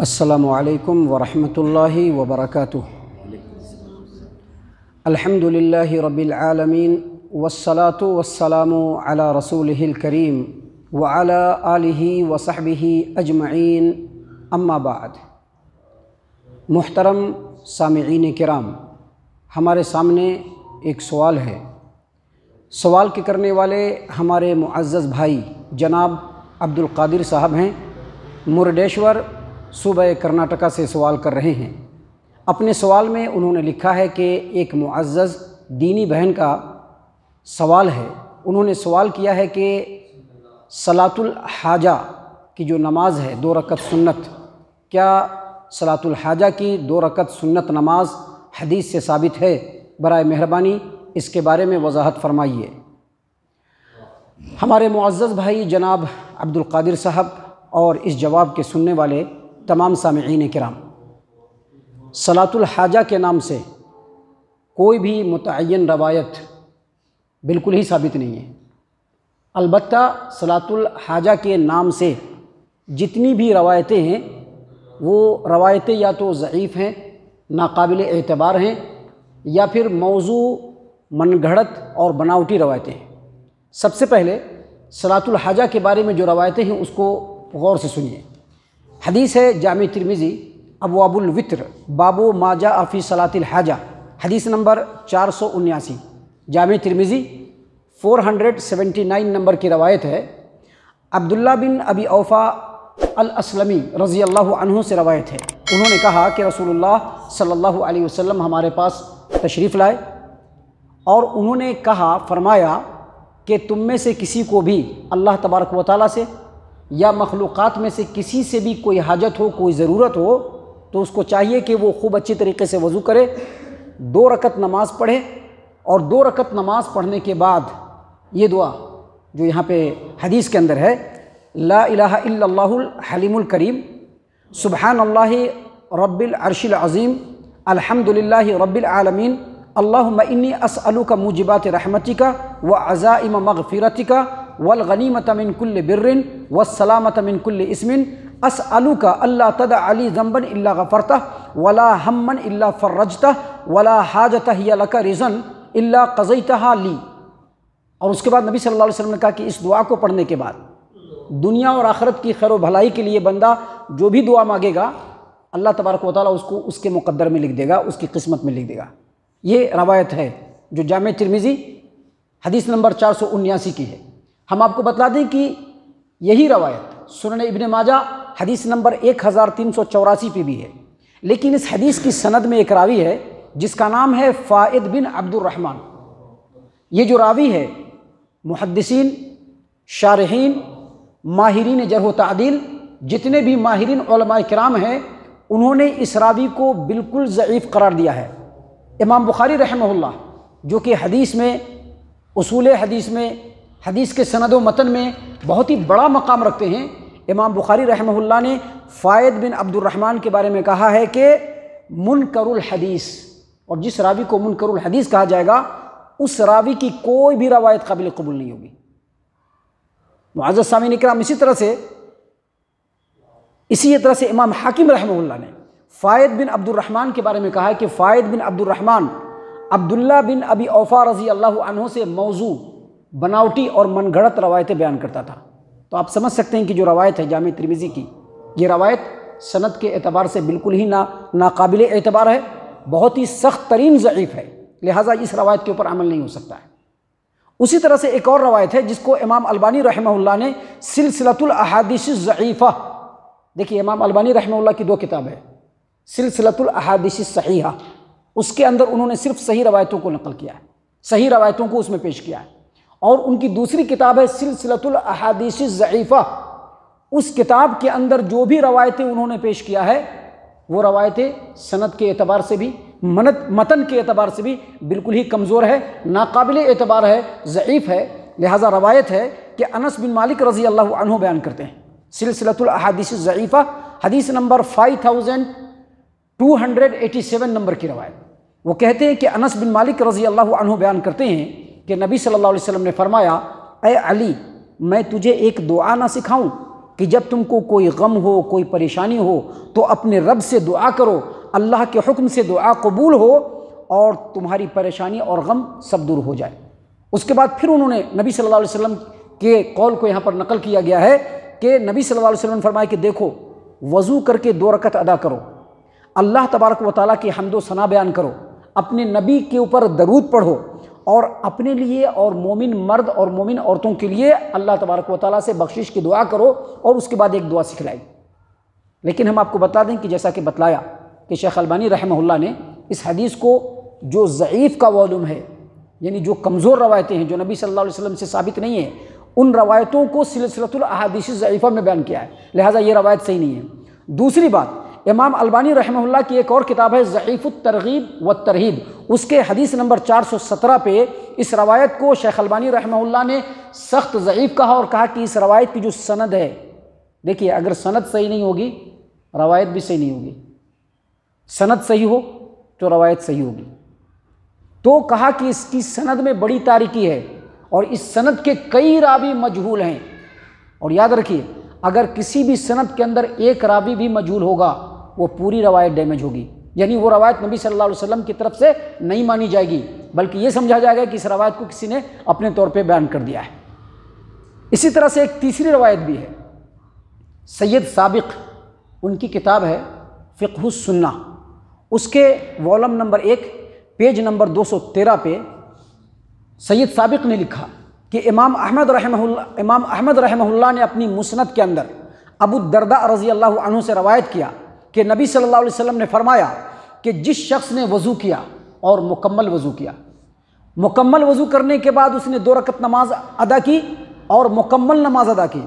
السلام علیکم ورحمۃ اللہ وبرکاتہ۔ الحمد للہ رب العالمین والصلاة والسلام علی رسول الکریم وعلى آلہ وصحبہ اجمعین، اما بعد۔ محترم سامعین کرام، ہمارے سامنے ایک سوال ہے۔ سوال کے کرنے والے ہمارے معزز بھائی جناب عبد القادر صاحب ہیں مرڈیشور صوبہ کرناٹکا سے سوال کر رہے ہیں۔ اپنے سوال میں انہوں نے لکھا ہے کہ ایک معزز دینی بہن کا سوال ہے۔ انہوں نے سوال کیا ہے کہ صلاۃ الحاجہ کی جو نماز ہے، دو رکعت سنت، کیا صلاۃ الحاجہ کی دو رکعت سنت نماز حدیث سے ثابت ہے؟ برائے مہربانی اس کے بارے میں وضاحت فرمائیے۔ ہمارے معزز بھائی جناب عبد القادر صاحب اور اس جواب کے سننے والے تمام سامعین کرام۔ صلاۃ الحاجہ کے نام سے کوئی بھی متعین روایت بالکل ہی ثابت نہیں ہے۔ البتہ صلاۃ الحاجہ کے نام سے جتنی بھی روایتیں ہیں، وہ روایتیں یا تو ضعیف ہیں، ناقابل اعتبار ہیں، یا پھر موضوع من گھڑت اور بناوٹی روایتیں ہیں۔ سب سے پہلے صلاۃ الحاجہ کے بارے میں جو روایتیں ہیں، اس کو غور سے سنیے۔ حدیث ہے جامع ترمیزی ابواب الوطر بابو ماجا افی صلاۃ الحاجہ، حدیث نمبر چار سو انیاسی۔ Jami Tirmizi four hundred seventy nine number کی روایت ہے۔ عبداللہ بن ابی اوفا الاسلمی رضی اللہ عنہ سے روایت ہے۔ انہوں نے کہا کہ رسول اللہ صلی اللہ علیہ وسلم ہمارے پاس تشریف لائے اور انہوں نے کہا، فرمایا کہ تم میں سے کسی کو بھی اللہ تبارک و تعالیٰ سے یا مخلوقات میں سے کسی سے بھی کوئی حاجت ہو، کوئی ضرورت ہو، تو اس کو چاہیے کہ وہ خوب اچھی طریقے سے وضو کرے، دو رکعت نماز پڑھے اور دو رکعت نماز پڑھنے کے بعد یہ دعا جو یہاں پہ حدیث کے اندر ہے، لا الہ الا اللہ الحلیم الکریم، سبحان اللہ رب العرش العظیم، الحمد للہ رب العالمین، اللہم انی اسألوک موجبات رحمتک و عزائم مغفرتک والغنیمت من کل بر والسلامت من کل اسم اسألوک اللہ تدع علی ذنبا الا غفرتہ ولا ہمن الا فرجتہ ولا حاجتہ ہی لک رزن الا قضیتہا لی اور اس کے بعد نبی صلی اللہ علیہ وسلم نے کہا کہ اس دعا کو پڑھنے کے بعد دنیا اور آخرت کی خیر و بھلائی کے لیے بندہ جو بھی دعا مانگے گا، اللہ تبارک و تعالیٰ اس کو اس کے مقدر میں لکھ دے گا، اس کی قسمت میں لکھ دے گا۔ یہ روایت ہے جو جامع ترمیزی حدیث نمبر چار سو انیاسی کی ہے۔ ہم آپ کو بتلا دیں کہ یہی روایت سنن ابن ماجہ حدیث نمبر ایک ہزار تین سو چوراسی پہ بھی ہے۔ لیکن اس حدیث کی سند میں ایک راوی ہے جس کا نام ہے فائد بن عبد الرحمن یہ جو راوی ہے، محدثین، شارحین، ماہرین جرح و تعدیل، جتنے بھی ماہرین علماء کرام ہیں، انہوں نے اس راوی کو بالکل ضعیف قرار دیا ہے۔ امام بخاری رحمہ اللہ، جو کہ حدیث میں، اصول حدیث میں حدیث کے سند و متن میں بہت ہی بڑا مقام رکھتے ہیں۔ امام بخاری رحمہ اللہ نے فائد بن عبد الرحمن کے بارے میں کہا ہے کہ منکر الحدیث، اور جس راوی کو منکر الحدیث کہا جائے گا، اس راوی کی کوئی بھی روایت قابل قبول نہیں ہوگی۔ معزز سامعین اکرام، اسی طرح سے، اسی طرح سے امام حاکم رحمہ اللہ نے فائد بن عبد الرحمن کے بارے میں کہا ہے کہ فائد بن عبد الرحمن عبداللہ بن ابی اوفا رضی اللہ عنہ سے موضوع بناوٹی اور من گھڑت روایتیں بیان کرتا تھا۔ تو آپ سمجھ سکتے ہیں کہ جو روایت ہے جامع ترمیزی کی، یہ روایت صنعت کے اعتبار سے بالکل ہی نا، ناقابل اعتبار ہے، بہت ہی سخت ترین ضعیف ہے۔ لہٰذا اس روایت کے اوپر عمل نہیں ہو سکتا ہے۔ اسی طرح سے ایک اور روایت ہے، جس کو امام البانی رحمہ اللہ نے سلسلۃ الاحادیث ضعیفہ دیکھیے امام البانی رحمہ اللہ کی دو کتاب ہے سلسلۃ الاحادیث صحیحہ اس کے اندر انہوں نے صرف صحیح روایتوں کو نقل کیا ہے۔ صحیح روایتوں کو اس میں پیش کیا ہے۔ اور ان کی دوسری کتاب ہے سلسلۃ الاحادیث ضعیفہ اس کتاب کے اندر جو بھی روایتیں انہوں نے پیش کیا ہے، وہ روایتیں صنعت کے اعتبار سے بھی، منت، متن کے اعتبار سے بھی بالکل ہی کمزور ہے، ناقابل اعتبار ہے، ضعیف ہے۔ لہٰذا روایت ہے کہ انس بن مالک رضی اللہ عنہ بیان کرتے ہیں۔ سلسلۃ الاحادیث ضعیفہ حدیث number five thousand two hundred eighty seven number کی روایت۔ وہ کہتے ہیں کہ انس بن مالک رضی اللہ عنہ بیان کرتے ہیں کہ نبی صلی اللہ علیہ وسلم نے فرمایا، اے علی، میں تجھے ایک دعا نہ سکھاؤں کہ جب تم کو کوئی غم ہو، کوئی پریشانی ہو، تو اپنے رب سے دعا کرو، اللہ کے حکم سے دعا قبول ہو اور تمہاری پریشانی اور غم سب دور ہو جائے۔ اس کے بعد پھر انہوں نے نبی صلی اللہ علیہ وسلم کے قول کو یہاں پر نقل کیا گیا ہے کہ نبی صلی اللہ علیہ وسلم نے فرمایا کہ دیکھو، وضو کر کے دو رکت ادا کرو۔ اللہ تبارک و تعالیٰ کی حمد و ثنا بیان کرو۔ اپنے نبی کے اوپر درود پڑھو۔ اور اپنے لیے اور مومن مرد اور مومن عورتوں کے لیے اللہ تبارک و تعالیٰ سے بخشش کی دعا کرو اور اس کے بعد ایک دعا سکھلائی۔ لیکن ہم آپ کو بتا دیں کہ جیسا کہ بتلایا کہ شیخ البانی رحمہ اللہ نے اس حدیث کو جو ضعیف کا وعلوم ہے یعنی جو کمزور روایتیں ہیں، جو نبی صلی اللہ علیہ وسلم سے ثابت نہیں ہیں، ان روایتوں کو سلسلۃ الحادیث ضعیفہ میں بیان کیا ہے۔ لہٰذا یہ روایت صحیح نہیں ہے۔ دوسری بات، امام البانی رحمہ اللہ کی ایک اور کتاب ہے ضعیف الترغیب و ترغیب اس کے حدیث نمبر چار سو سترہ پہ اس روایت کو شیخ البانی رحمہ اللہ نے سخت ضعیف کہا اور کہا کہ اس روایت کی جو سند ہے، دیکھیے اگر سند صحیح نہیں ہوگی، روایت بھی صحیح نہیں ہوگی۔ سند صحیح ہو تو روایت صحیح ہوگی۔ تو کہا کہ اس کی سند میں بڑی تاریکی ہے اور اس سند کے کئی راوی مجہول ہیں۔ اور یاد رکھیے، اگر کسی بھی سند کے اندر ایک راوی بھی مجہول ہوگا، وہ پوری روایت ڈیمیج ہوگی۔ یعنی وہ روایت نبی صلی اللہ علیہ وسلم کی طرف سے نہیں مانی جائے گی، بلکہ یہ سمجھا جائے گا کہ اس روایت کو کسی نے اپنے طور پہ بیان کر دیا ہے۔ اسی طرح سے ایک تیسری روایت بھی ہے۔ سید سابق ان کی کتاب ہے فقہ السنہ۔ اس کے والم نمبر ایک، پیج نمبر دو سو تیرہ پہ سید سابق نے لکھا کہ امام احمد رحمہ اللہ، امام احمد رحمہ اللہ نے اپنی مسند کے اندر ابو الدردہ رضی اللہ عنہ سے روایت کیا۔ کہ نبی صلی اللہ علیہ وسلم نے فرمایا کہ جس شخص نے وضو کیا اور مکمل وضو کیا، مکمل وضو کرنے کے بعد اس نے دو رکت نماز ادا کی اور مکمل نماز ادا کی۔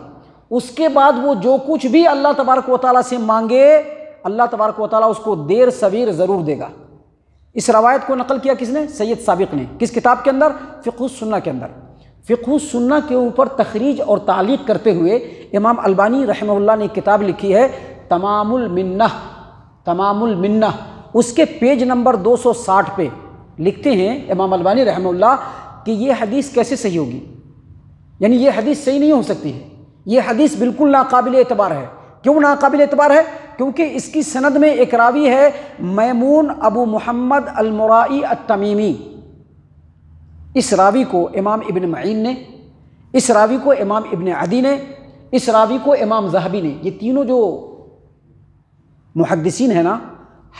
اس کے بعد وہ جو کچھ بھی اللہ تبارک و تعالیٰ سے مانگے، اللہ تبارک و تعالیٰ اس کو دیر سویر ضرور دے گا۔ اس روایت کو نقل کیا کس نے؟ سید سابق نے۔ کس کتاب کے اندر؟ فقہ السنہ کے اندر۔ فقہ السنہ کے اوپر تخریج اور تعلیق کرتے ہوئے امام البانی رحمہ اللہ نے کتاب لکھی ہے تمام المنہ تمام المنہ اس کے پیج نمبر دو سو ساٹھ پہ لکھتے ہیں امام البانی رحمہ اللہ کہ یہ حدیث کیسے صحیح ہوگی؟ یعنی یہ حدیث صحیح نہیں ہو سکتی ہے۔ یہ حدیث بالکل ناقابل اعتبار ہے۔ کیوں ناقابل اعتبار ہے؟ کیونکہ اس کی سند میں ایک راوی ہے، میمون ابو محمد المرائی التمیمی۔ اس راوی کو امام ابن معین نے، اس راوی کو امام ابن عدی نے، اس راوی کو امام زہبی نے۔ یہ تینوں جو محدثین ہیں نا،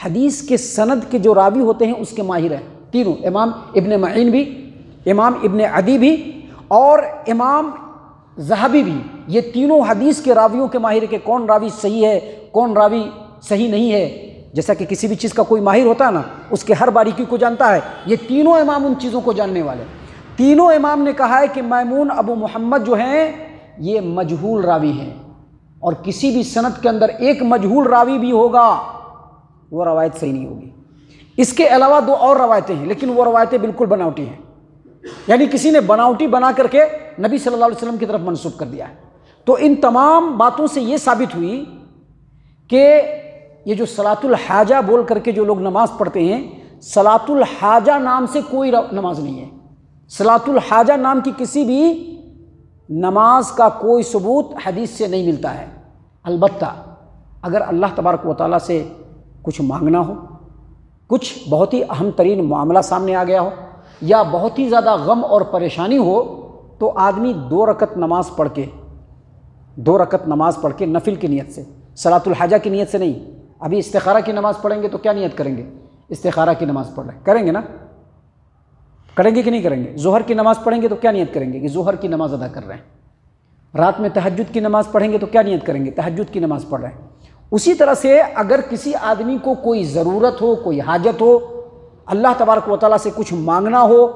حدیث کے سند کے جو راوی ہوتے ہیں، اس کے ماہر ہیں۔ تینوں، امام ابن معین بھی، امام ابن عدی بھی، اور امام زہبی بھی۔ یہ تینوں حدیث کے راویوں کے ماہر کہ کون راوی صحیح ہے، کون راوی صحیح نہیں ہے۔ جیسا کہ کسی بھی چیز کا کوئی ماہر ہوتا ہے نا، اس کے ہر باریکی کو جانتا ہے۔ یہ تینوں امام ان چیزوں کو جاننے والے تینوں امام نے کہا ہے کہ میمون ابو محمد جو ہیں، یہ مجہول راوی ہیں۔ اور کسی بھی صنعت کے اندر ایک مجہول راوی بھی ہوگا، وہ روایت صحیح نہیں ہوگی۔ اس کے علاوہ دو اور روایتیں ہیں، لیکن وہ روایتیں بالکل بناوٹی ہیں۔ یعنی کسی نے بناوٹی بنا کر کے نبی صلی اللہ علیہ وسلم کی طرف منسوخ کر دیا ہے۔ تو ان تمام باتوں سے یہ ثابت ہوئی کہ یہ جو سلاۃ الحاجہ بول کر کے جو لوگ نماز پڑھتے ہیں سلاۃ الحاجہ نام سے کوئی نماز نہیں ہے۔ سلاۃ الحاجہ نام کی کسی بھی نماز کا کوئی ثبوت حدیث سے نہیں ملتا ہے۔ البتہ اگر اللہ تبارک و تعالیٰ سے کچھ مانگنا ہو، کچھ بہت ہی اہم ترین معاملہ سامنے آ گیا ہو یا بہت ہی زیادہ غم اور پریشانی ہو، تو آدمی دو رکت نماز پڑھ کے، دو رکت نماز پڑھ کے نفل کی نیت سے صلاۃ الحاجہ کی نیت سے نہیں۔ ابھی استخارہ کی نماز پڑھیں گے تو کیا نیت کریں گے؟ استخارہ کی نماز پڑھ رہے کریں گے نا؟ کریں گے کہ نہیں کریں گے؟ ظہر کی نماز پڑھیں گے تو کیا نیت کریں گے کہ ظہر کی نماز ادا کر رہے ہیں؟ رات میں تہجد کی نماز پڑھیں گے تو کیا نیت کریں گے؟ تہجد کی نماز پڑھ رہے ہیں۔ اسی طرح سے اگر کسی آدمی کو کوئی ضرورت ہو، کوئی حاجت ہو، اللہ تبارک و تعالیٰ سے کچھ مانگنا ہو،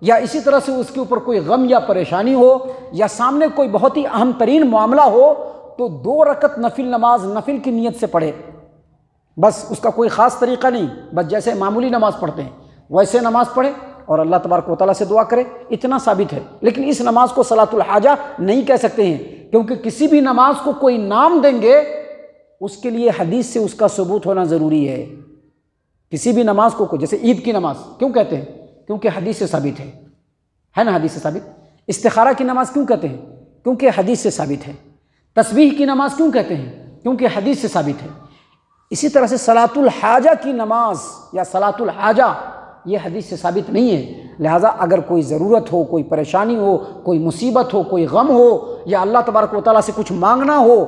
یا اسی طرح سے اس کے اوپر کوئی غم یا پریشانی ہو، یا سامنے کوئی بہت ہی اہم ترین معاملہ ہو، تو دو رکت نفل نماز نفل کی نیت سے پڑھے۔ بس اس کا کوئی خاص طریقہ نہیں، بس جیسے معمولی نماز پڑھتے ہیں، ویسے نماز پڑھے۔ اور اللہ تبارک و تعالیٰ سے دعا کرے، اتنا ثابت ہے۔ لیکن اس نماز کو صلاۃ الحاجہ نہیں کہہ سکتے ہیں، کیونکہ کسی بھی نماز کو کوئی نام دیں گے، اس کے لیے حدیث سے اس کا ثبوت ہونا ضروری ہے۔ کسی بھی نماز کو جیسے عید کی نماز، کیوں کہتے ہیں؟ کیونکہ حدیث سے ثابت ہے۔ ہے نا حدیث سے ثابت؟ استخارہ کی نماز کیوں کہتے ہیں؟ کیونکہ حدیث سے ثابت ہے۔ تسبیح کی نماز کیوں کہتے ہیں؟ کیونکہ حدیث سے ثابت ہے۔ اسی طرح سے صلاۃ الحاجہ کی نماز یا صلاۃ الحاجہ یہ حدیث سے ثابت نہیں ہے۔ لہٰذا اگر کوئی ضرورت ہو، کوئی پریشانی ہو، کوئی مصیبت ہو، کوئی غم ہو، یا اللہ تبارک و تعالیٰ سے کچھ مانگنا ہو،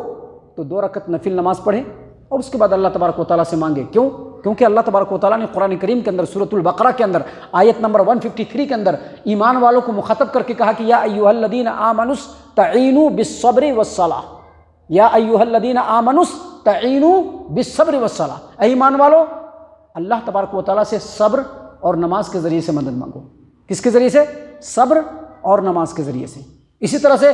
تو دو رکعت نفل نماز پڑھیں۔ اور اس کے بعد اللہ تبارک و تعالیٰ سے مانگے کیوں؟ کیونکہ اللہ تبارک و تعالیٰ نے قرآن کریم کے اندر صورت البقرہ کے اندر، آیت نمبر 153 کے اندر ایمان والوں کو مخاطب کر کے کہا کہ یا ایوہ الذین آمنس تعینوا بالصبر والصلاح یا ایوہ الذین آمنس تعینوا بالصبر والصلاح اے ایمان والو، اللہ تبارک و تعالیٰ سے صبر اور نماز کے ذریعے سے مدد مانگو۔ کس کے ذریعے سے؟ صبر اور نماز کے ذریعے سے۔ اسی طرح سے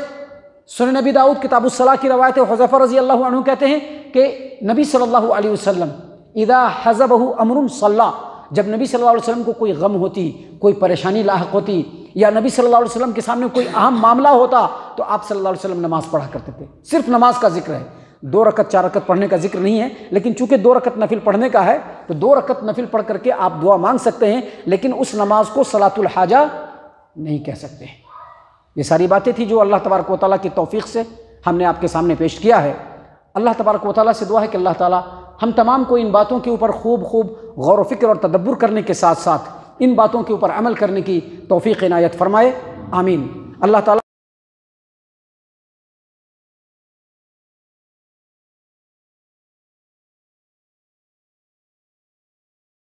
سن نبی داؤد کتاب الصلاح کی روایت حضفر رضی اللہ عنہ کہتے ہیں کہ نبی صلی اللہ علیہ وسلم اذا حضب امر صلاح جب نبی صلی اللہ علیہ وسلم کو کوئی غم ہوتی، کوئی پریشانی لاحق ہوتی، یا نبی صلی اللہ علیہ وسلم کے سامنے کوئی اہم معاملہ ہوتا، تو آپ صلی اللہ علیہ وسلم نماز پڑھا کرتے تھے۔ صرف نماز کا ذکر ہے۔ دو رکعت، چار رکعت پڑھنے کا ذکر نہیں ہے، لیکن چونکہ دو رکعت نفل پڑھنے کا ہے، تو دو رکعت نفل پڑھ کر کے آپ دعا مانگ سکتے ہیں، لیکن اس نماز کو صلاۃ الحاجہ نہیں کہہ سکتے۔ یہ ساری باتیں تھیں جو اللہ تبارک و تعالیٰ کی توفیق سے ہم نے آپ کے سامنے پیش کیا ہے۔ اللہ تبارک و تعالیٰ سے دعا ہے کہ اللہ تعالیٰ ہم تمام کو ان باتوں کے اوپر خوب خوب غور و فکر اور تدبر کرنے کے ساتھ ساتھ ان باتوں کے اوپر عمل کرنے کی توفیق عنایت فرمائے۔ آمین۔ اللہ تعالیٰ